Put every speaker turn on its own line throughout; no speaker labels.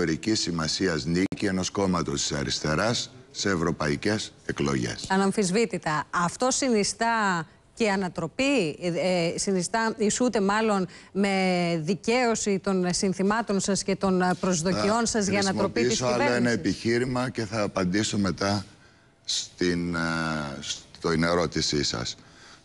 ιστορικής σημασίας νίκη ενός κόμματος της αριστεράς σε ευρωπαϊκές εκλογές.
Αναμφισβήτητα. Αυτό συνιστά και ανατροπή, ε, συνιστά, ισούται μάλλον με δικαίωση των συνθημάτων σας και των προσδοκιών σας για ανατροπή της κυβέρνησης.
άλλο ένα επιχείρημα και θα απαντήσω μετά στην, στην ερώτησή σας.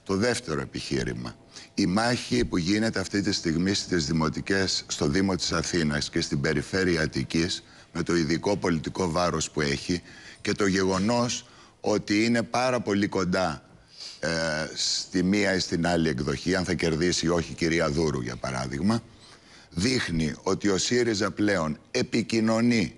Το δεύτερο επιχείρημα. Η μάχη που γίνεται αυτή τη στιγμή στις δημοτικές, στο Δήμο της Αθήνας και στην περιφέρεια Αττικής με το ειδικό πολιτικό βάρος που έχει και το γεγονός ότι είναι πάρα πολύ κοντά ε, στη μία ή στην άλλη εκδοχή, αν θα κερδίσει ή όχι η κυρία Δούρου για παράδειγμα, δείχνει ότι ο ΣΥΡΙΖΑ πλέον επικοινωνεί,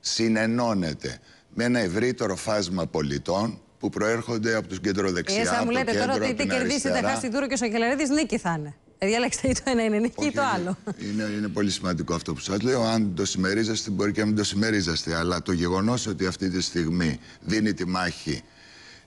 συνενώνεται με ένα ευρύτερο φάσμα πολιτών που προέρχονται από τους κεντροδεξιά. Εσά
μου λέτε τώρα ότι είτε κερδίσετε χάσει Δούρο και ο Σακελαρίδη, νίκη θα είναι. Ε, διάλεξτε ή το ένα είναι νίκη ή το άλλο.
Είναι, είναι πολύ σημαντικό αυτό που σας λέω. Αν το συμμερίζεστε, μπορεί και να μην το συμμερίζεστε. Αλλά το γεγονός ότι αυτή τη στιγμή δίνει τη μάχη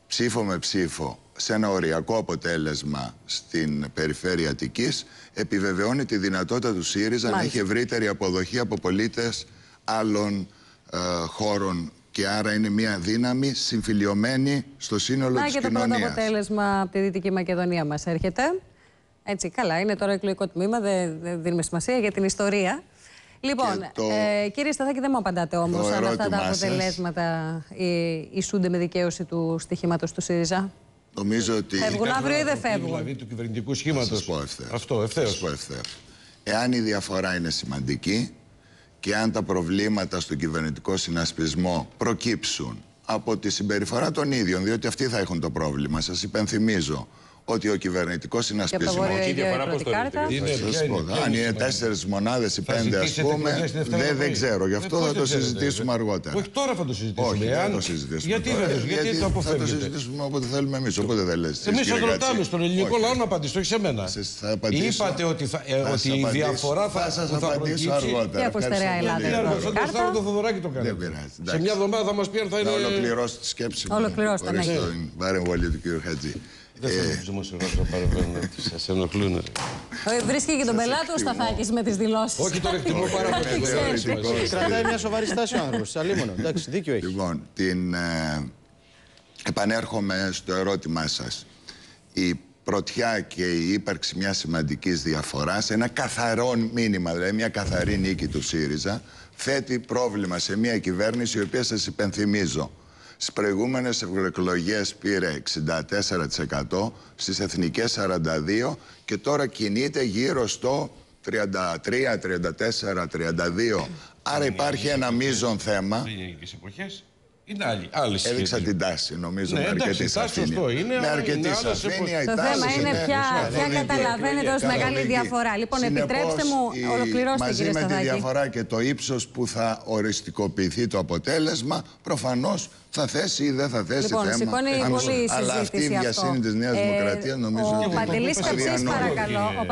ψήφο με ψήφο σε ένα οριακό αποτέλεσμα στην περιφέρεια Αττικής επιβεβαιώνει τη δυνατότητα του ΣΥΡΙΖΑ να έχει ευρύτερη αποδοχή από πολίτες άλλων ε, χώρων και άρα είναι μια δύναμη συμφιλειωμένη στο σύνολο
Να,
της
και
κοινωνίας.
το πρώτο αποτέλεσμα από τη Δυτική Μακεδονία μας έρχεται. Έτσι, καλά, είναι τώρα εκλογικό τμήμα, δεν, δεν δίνουμε σημασία για την ιστορία. Λοιπόν, το... ε, κύριε Σταθάκη, δεν μου απαντάτε όμως αν αυτά τα αποτελέσματα ισούνται με δικαίωση του στοιχήματος του ΣΥΡΙΖΑ.
Νομίζω ότι.
Φεύγουν αύριο ή δεν φεύγουν;
Δηλαδή του κυβερνητικού σχήματος.
Αυτό ευθέως. Εάν η διαφορά είναι σημαντική και αν τα προβλήματα στον κυβερνητικό συνασπισμό προκύψουν από τη συμπεριφορά των ίδιων, διότι αυτοί θα έχουν το πρόβλημα. Σας υπενθυμίζω ότι ο κυβερνητικό συνασπισμό.
Και διαφορά πώ το
Αν είναι τέσσερι μονάδε ή πέντε, α πούμε, δεν, δεν ξέρω. Γι' αυτό θα το συζητήσουμε αργότερα.
Όχι, τώρα θα το συζητήσουμε.
Όχι, δεν θα το συζητήσουμε.
Γιατί, γιατί, το αποφεύγετε.
Θα το συζητήσουμε όποτε θέλουμε εμεί. Όποτε δεν λε.
Εμεί σα ρωτάμε στον ελληνικό λαό να απαντήσει, όχι σε μένα. Είπατε ότι η διαφορά θα
σα απαντήσω αργότερα.
Τι αποστερεά Ελλάδα.
Σαν το Σταύρο το Θοδωράκι το κάνει. Σε μια εβδομάδα θα μα πει αν θα είναι.
Να ολοκληρώσει τη σκέψη μου.
Ολοκληρώστε.
Την παρεμβολή του κ. Χατζή.
Δεν θέλω του δημοσιογράφου να παρεμβαίνουν ότι σας ενοχλούν.
Βρίσκει και τον πελάτη ο Σταθάκης με τις δηλώσεις.
Όχι, το εκτιμώ πάρα πολύ.
Κρατάει μια σοβαρή στάση ο άνθρωπος. Αλίμονο. Εντάξει, δίκιο έχει.
Λοιπόν, την, ε, επανέρχομαι στο ερώτημά σας. Η πρωτιά και η ύπαρξη μιας σημαντικής διαφοράς, ένα καθαρό μήνυμα, δηλαδή μια καθαρή νίκη του ΣΥΡΙΖΑ, θέτει πρόβλημα σε μια κυβέρνηση η οποία σας υπενθυμίζω Στις προηγούμενες ευρωεκλογές πήρε 64%, στις εθνικές 42% και τώρα κινείται γύρω στο 33, 34, 32. Άρα υπάρχει ένα μείζον θέμα.
εποχές. Είναι άλλη. Άλλες
Έδειξα την τάση, νομίζω,
ναι,
με αρκετή
σαφήνεια.
Με αρκετή σαφήνεια.
Το θέμα είναι ποια, ποια καταλαβαίνετε ως μεγάλη διαφορά. Λοιπόν, επιτρέψτε μου, ολοκληρώστε
κύριε Μαζί με τη διαφορά και το ύψος που θα οριστικοποιηθεί το αποτέλεσμα, προφανώς θα θέσει ή δεν θα θέσει
λοιπόν, θέμα. Σηκώνει πολύ
Αλλά αυτή η βιασύνη της Νέας Δημοκρατίας νομίζω
ότι. Ο Παντελή Καψής, παρακαλώ. Ο